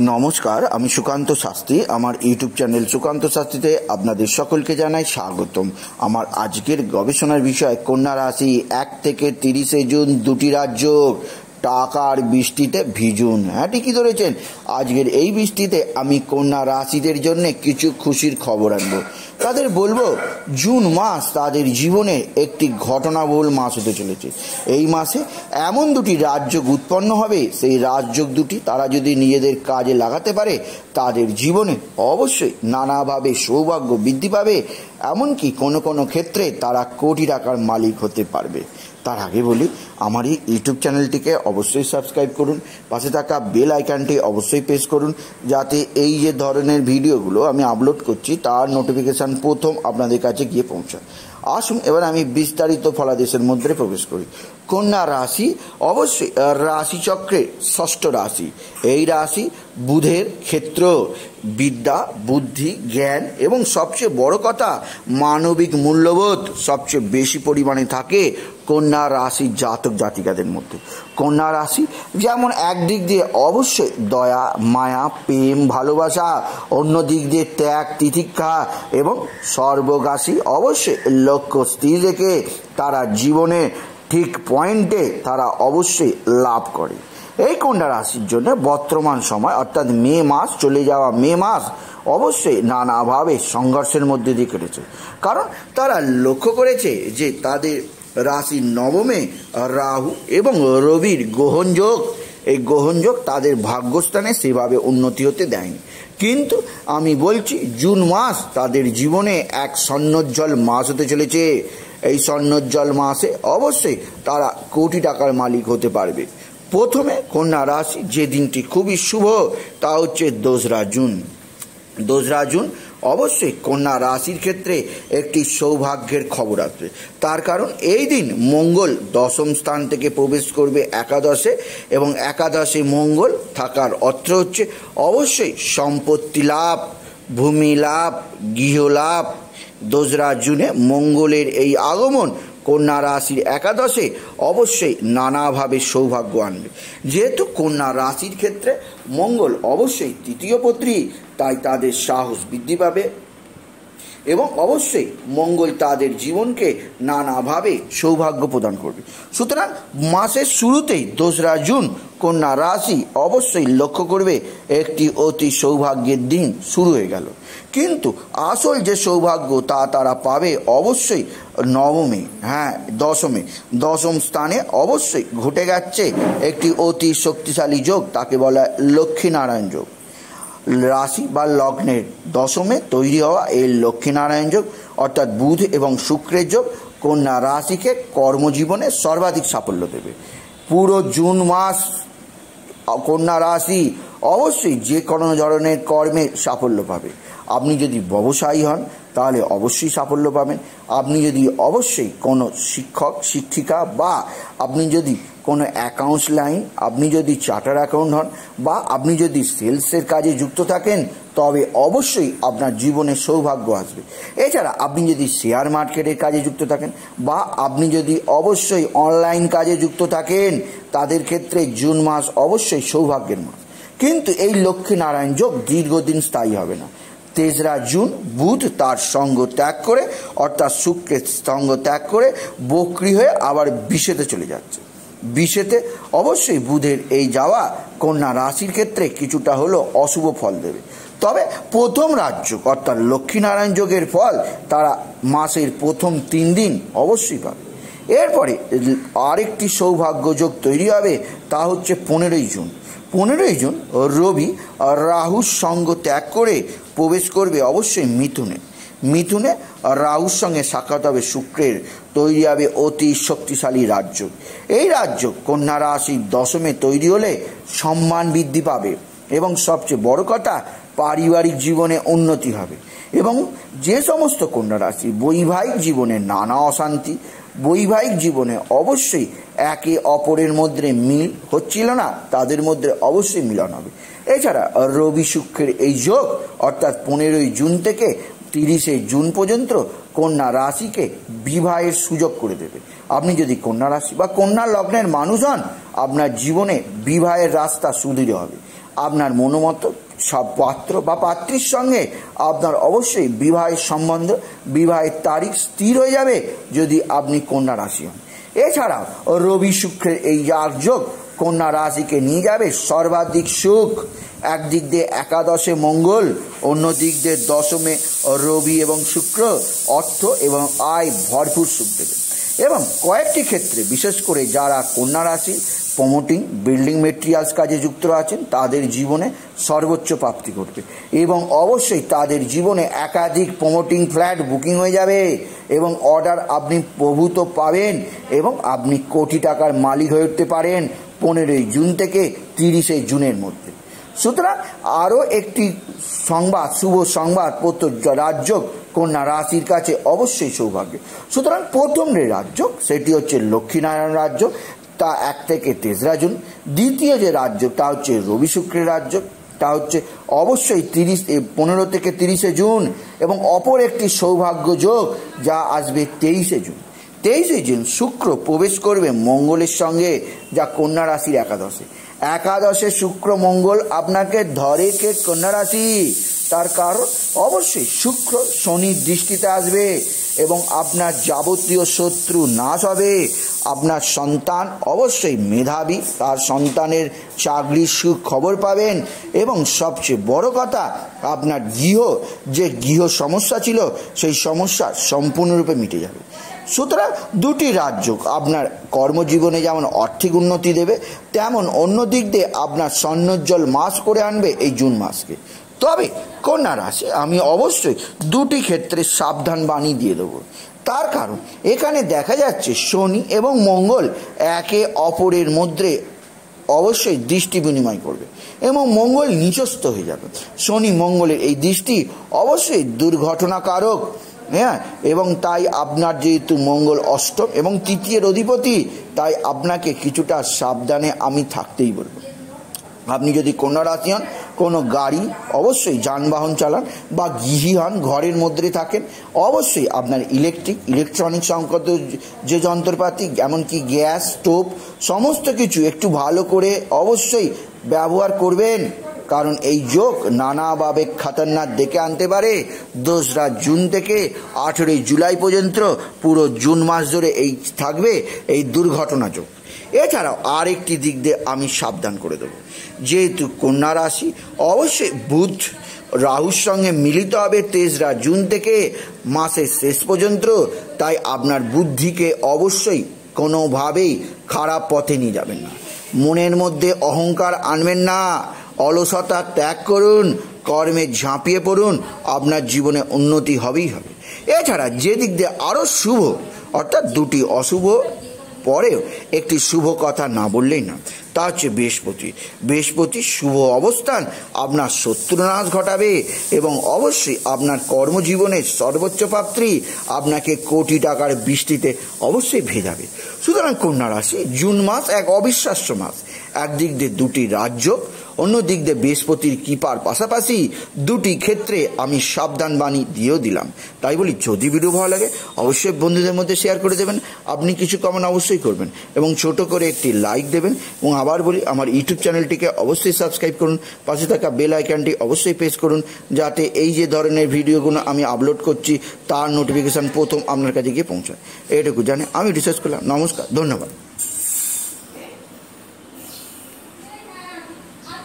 নমস্কার, আমি সুকান্ত শাস্ত্রী। আমার ইউটিউব চ্যানেল সুকান্ত শাস্ত্রীতে আপনাদের সকলকে জানাই স্বাগতম। আমার আজকের গবেষণার বিষয় কন্যা রাশি, এক থেকে তিরিশে জুন দুটি রাজ্য। টাকার বৃষ্টিতে ভিজুন। হ্যাঁ ঠিকই ধরেছেন। আজকের এই বৃষ্টিতে আমি কন্যা রাশিদের জন্য কিছু খুশির খবর আনব। তাদের বলব, জুন মাস তাদের জীবনে একটি ঘটনাবহুল মাস হতে চলেছে। এই মাসে এমন দুটি রাজযোগ উৎপন্ন হবে, সেই রাজযোগ দুটি তারা যদি নিজেদের কাজে লাগাতে পারে, তাদের জীবনে অবশ্যই নানাভাবে সৌভাগ্য বৃদ্ধি পাবে। এমনকি কোনো কোনো ক্ষেত্রে তারা কোটি টাকার মালিক হতে পারবে। তার আগে বলি, আমার এই ইউটিউব চ্যানেলটিকে অবশ্যই সাবস্ক্রাইব করুন, পাশে থাকা বেল আইকনটি অবশ্যই প্রেস করুন, যাতে এই যে ধরনের ভিডিওগুলো আমি আপলোড করছি, তার নোটিফিকেশান প্রথম আপনাদের কাছে গিয়ে পৌঁছায়। আসুন, এবার আমি বিস্তারিত ফলাদেশের মধ্যে প্রবেশ করি। কন্যা রাশি, অবশ্যই রাশিচক্রে ষষ্ঠ রাশি। এই রাশি বুধের ক্ষেত্র। বিদ্যা, বুদ্ধি, জ্ঞান এবং সবচেয়ে বড় কথা, মানবিক মূল্যবোধ সবচেয়ে বেশি পরিমাণে থাকে কন্যা রাশি জাতক জাতিকাদের মধ্যে। কন্যা রাশি যেমন একদিক দিয়ে অবশ্যই দয়া, মায়া, প্রেম, ভালোবাসা, অন্য দিক দিয়ে ত্যাগ, তিতিক্ষা এবং সর্বগাসী অবশ্যই লক্ষ্য স্থির রেখে তারা জীবনে ঠিক পয়েন্টে তারা অবশ্যই লাভ করে। এই কন্যা রাশির জন্য বর্তমান সময়, অর্থাৎ মে মাস, চলে যাওয়া মে মাস অবশ্যই নানাভাবে সংঘর্ষের মধ্যে দিয়ে কেটেছে। কারণ তারা লক্ষ্য করেছে যে তাদের রাশির নবমে রাহু এবং রবির গ্রহণযোগ এই গ্রহণযোগ তাদের ভাগ্যস্থানে সেভাবে উন্নতি হতে দেয়নি। কিন্তু আমি বলছি, জুন মাস তাদের জীবনে এক স্বর্ণোজ্জ্বল মাস হতে চলেছে। এই স্বর্ণোজ্জ্বল মাসে অবশ্যই তারা কোটি টাকার মালিক হতে পারবে। প্রথমে কন্যা রাশি যে দিনটি খুবই শুভ, তা হচ্ছে দোসরা জুন। দোসরা জুন অবশ্যই কন্যা রাশির ক্ষেত্রে একটি সৌভাগ্যের খবর আসবে। তার কারণ এই দিন মঙ্গল দশম স্থান থেকে প্রবেশ করবে একাদশে এবং একাদশে মঙ্গল থাকার অর্থ হচ্ছে অবশ্যই সম্পত্তি লাভ, ভূমি লাভ গৃহলাভ দোসরা জুনে মঙ্গলের এই আগমন কন্যা রাশির একাদশে অবশ্যই নানাভাবে সৌভাগ্য আনবে। যেহেতু কন্যা রাশির ক্ষেত্রে মঙ্গল অবশ্যই তৃতীয় পত্রী, তাই তাদের সাহস বৃদ্ধি পাবে। এবং অবশ্যই মঙ্গল তাদের জীবনকে নানাভাবে সৌভাগ্য প্রদান করবে। সুতরাং মাসের শুরুতেই দোসরা জুন কন্যা রাশি অবশ্যই লক্ষ্য করবে, একটি অতি সৌভাগ্যের দিন শুরু হয়ে গেল। কিন্তু আসল যে সৌভাগ্য তা তারা পাবে অবশ্যই নবমে হ্যাঁ দশমে। দশম স্থানে অবশ্যই ঘটে যাচ্ছে একটি অতি শক্তিশালী যোগ, তাকে বলা লক্ষ্মীনারায়ণ যোগ। রাশি বা লগ্নের দশমে তৈরি হওয়া এই লক্ষ্মীনারায়ণ যোগ, অর্থাৎ বুধ এবং শুক্রের যোগ, কন্যা রাশিকে কর্মজীবনে সর্বাধিক সাফল্য দেবে। পুরো জুন মাস কন্যা রাশি অবশ্যই যে কোনো ধরনের কর্মে সাফল্য পাবে। আপনি যদি ব্যবসায়ী হন, তাহলে অবশ্যই সাফল্য পাবেন। আপনি যদি অবশ্যই কোনো শিক্ষক, শিক্ষিকা বা আপনি যদি কোনো অ্যাকাউন্টস লাইন আপনি যদি চার্টার অ্যাকাউন্ট হন বা আপনি যদি সেলসের কাজে যুক্ত থাকেন, তবে অবশ্যই আপনার জীবনে সৌভাগ্য আসবে। এছাড়া আপনি যদি শেয়ার মার্কেটের কাজে যুক্ত থাকেন বা আপনি যদি অবশ্যই অনলাইন কাজে যুক্ত থাকেন, তাদের ক্ষেত্রে জুন মাস অবশ্যই সৌভাগ্যের মাস। কিন্তু এই লক্ষ্মী নারায়ণ যোগ দীর্ঘদিন স্থায়ী হবে না। তেসরা জুন, বুধ তার সঙ্গ ত্যাগ করে, অর্থাৎ শুক্রের সঙ্গ ত্যাগ করে বকরি হয়ে আবার বিষেতে চলে যাচ্ছে। বিষেতে অবশ্যই বুধের এই যাওয়া কন্যা রাশির ক্ষেত্রে কিছুটা হলো অশুভ ফল দেবে। তবে প্রথম রাজ্য, অর্থাৎ লক্ষ্মীনারায়ণ যোগের ফল তারা মাসের প্রথম তিন দিন অবশ্যই পাবে। এরপরে আরেকটি সৌভাগ্য যোগ তৈরি হবে, তা হচ্ছে পনেরোই জুন। পনেরোই জুন রবি রাহুর সঙ্গ ত্যাগ করে প্রবেশ করবে অবশ্যই মিথুনে। মিথুনে রাহুর সঙ্গে সাক্ষাৎ হবে শুক্রের। তৈরি হবে অতি শক্তিশালী রাজ্য। এই রাজ্য কন্যা রাশির দশমে তৈরি হলে সম্মান বৃদ্ধি পাবে এবং সবচেয়ে বড় কথা, পারিবারিক জীবনে উন্নতি হবে। এবং যে সমস্ত কন্যা রাশি বৈবাহিক জীবনে নানা অশান্তি, বৈবাহিক জীবনে অবশ্যই একে অপরের মধ্যে মিল হচ্ছিল না, তাদের মধ্যে অবশ্যই মিলন হবে। এছাড়া রবি শুক্রের এই যোগ, অর্থাৎ পনেরোই জুন থেকে তিরিশে জুন পর্যন্ত কন্যা রাশিকে বিবাহের সুযোগ করে দেবে। আপনি যদি কন্যা রাশি বা কন্যা লগ্নের মানুষ হন, আপনার জীবনে বিবাহের রাস্তা সুদৃঢ় হবে। আপনার মনোমত, সব পাত্র বা পাত্রীর সঙ্গে আপনার অবশ্যই বিবাহের সম্বন্ধ, বিবাহের তারিখ স্থির হয়ে যাবে যদি আপনি কন্যা রাশি হন। এছাড়াও রবি শুক্রের এই যোগ কন্যা রাশিকে নিয়ে যাবে সর্বাধিক সুখ। একদিক দিয়ে একাদশে মঙ্গল অন্য দিক দিয়ে দশমে রবি এবং শুক্র। অর্থ এবং আয় ভরপুর সুখ দেবে। এবং কয়েকটি ক্ষেত্রে, বিশেষ করে যারা কন্যা রাশি প্রমোটিং বিল্ডিং মেটেরিয়ালস কাজে যুক্ত আছেন, তাদের জীবনে সর্বোচ্চ প্রাপ্তি ঘটবে। এবং অবশ্যই তাদের জীবনে একাধিক প্রমোটিং ফ্ল্যাট বুকিং হয়ে যাবে এবং অর্ডার আপনি প্রভূত পাবেন এবং আপনি কোটি টাকার মালিক হয়ে উঠতে পারেন। পনেরোই জুন থেকে তিরিশে জুনের মধ্যে। সুতরাং আরও একটি সংবাদ, শুভ সংবাদ প্রত্যেক রাজ্য কন্যা রাশির কাছে অবশ্যই সৌভাগ্য। সুতরাং প্রথম যে রাজ্য সেটি হচ্ছে লক্ষ্মীনারায়ণ রাজ্য তা এক থেকে তেসরা জুন। দ্বিতীয় যে রাজ্য তা হচ্ছে রবি শুক্রের রাজ্য তা হচ্ছে অবশ্যই তিরিশ পনেরো থেকে তিরিশে জুন এবং অপর একটি সৌভাগ্য যোগ, যা আসবে তেইশে জুন। তেইশে জুন শুক্র প্রবেশ করবে মঙ্গলের সঙ্গে, যা কন্যা রাশির একাদশে। একাদশে শুক্র মঙ্গল আপনাকে ধরে কে কন্যা রাশি। তার কারণ অবশ্যই শুক্র শনির দৃষ্টিতে আসবে এবং আপনার যাবতীয় শত্রু নাশ হবে। আপনার সন্তান অবশ্যই মেধাবী, তার সন্তানের চাকরির সুখ খবর পাবেন এবং সবচেয়ে বড় কথা, আপনার গৃহ, যে গৃহ সমস্যা ছিল, সেই সমস্যা সম্পূর্ণরূপে মিটে যাবে। সুতরাং দুটি রাজ্য আপনার কর্মজীবনে যেমন আর্থিক উন্নতি দেবে, তেমন অন্য দিক দিয়ে আপনার স্বর্ণোজ্জ্বল মাস করে আনবে এই জুন মাসকে। তবে কন্যা রাশি, আমি অবশ্যই দুটি ক্ষেত্রে সাবধান বাণী দিয়ে দেবো। তার কারণ, এখানে দেখা যাচ্ছে শনি এবং মঙ্গল একে অপরের মধ্যে অবশ্যই দৃষ্টি বিনিময় করবে এবং মঙ্গল নিচস্থ হয়ে যাবে। শনি মঙ্গলের এই দৃষ্টি অবশ্যই দুর্ঘটনাকারক হ্যাঁ? এবং তাই আপনার যেহেতু মঙ্গল অষ্টম এবং তৃতীয় অধিপতি, তাই আপনাকে কিছুটা সাবধানে আমি থাকতেই বলব। আপনি যদি কোনো রাশি হন, কোনো গাড়ি, অবশ্যই যানবাহন চালান বা গৃহী হন, ঘরের মধ্যে থাকেন, অবশ্যই আপনার ইলেকট্রিক, ইলেকট্রনিক সংকট যে যন্ত্রপাতি, এমনকি গ্যাস, স্টোভ, সমস্ত কিছু একটু ভালো করে অবশ্যই ব্যবহার করবেন। কারণ এই যোগ নানাভাবে খাতারনাক ডেকে আনতে পারে। দোসরা জুন থেকে আঠেরোই জুলাই পর্যন্ত পুরো জুন মাস ধরে এই থাকবে এই দুর্ঘটনা যোগ। এছাড়াও আরেকটি দিক দিয়ে আমি সাবধান করে দেবো। যেহেতু কন্যা রাশি, অবশ্যই বুধ রাহুর সঙ্গে মিলিত হবে তেসরা জুন থেকে মাসের শেষ পর্যন্ত। তাই আপনার বুদ্ধিকে অবশ্যই কোনোভাবেই খারাপ পথে নিয়ে যাবেন না। মনের মধ্যে অহংকার আনবেন না। অলসতা ত্যাগ করুন, কর্মে ঝাঁপিয়ে পড়ুন, আপনার জীবনে উন্নতি হবেই হবে। এছাড়া যে দিক দিয়ে আরও শুভ, অর্থাৎ দুটি অশুভ, পরেও একটি শুভ কথা না বললেই না, তা হচ্ছে বৃহস্পতি। বৃহস্পতির শুভ অবস্থান, আপনার শত্রুনাশ ঘটাবে এবং অবশ্যই আপনার কর্মজীবনের সর্বোচ্চ পাত্রী আপনাকে কোটি টাকার বৃষ্টিতে অবশ্যই ভেজাবে। সুতরাং কন্যা রাশি, জুন মাস এক অবিশ্বাস্য মাস। একদিক দিয়ে দুটি রাজ্য অন্য দিক দিয়ে বৃহস্পতির কৃপার পাশাপাশি দুটি ক্ষেত্রে আমি সাবধান বাণী দিয়েও দিলাম। তাই বলি, যদি ভিডিও ভালো লাগে, অবশ্যই বন্ধুদের মধ্যে শেয়ার করে দেবেন। আপনি কিছু কমেন্ট অবশ্যই করবেন এবং ছোট করে একটি লাইক দেবেন এবং আবার বলি, আমার ইউটিউব চ্যানেলটিকে অবশ্যই সাবস্ক্রাইব করুন। পাশে থাকা বেল আইকনটি অবশ্যই প্রেস করুন যাতে এই যে ধরনের ভিডিওগুলো আমি আপলোড করছি, তার নোটিফিকেশান প্রথম আপনার কাছে গিয়ে পৌঁছায়। এইটুকু জানে, আমি রিসার্চ করলাম। নমস্কার, ধন্যবাদ।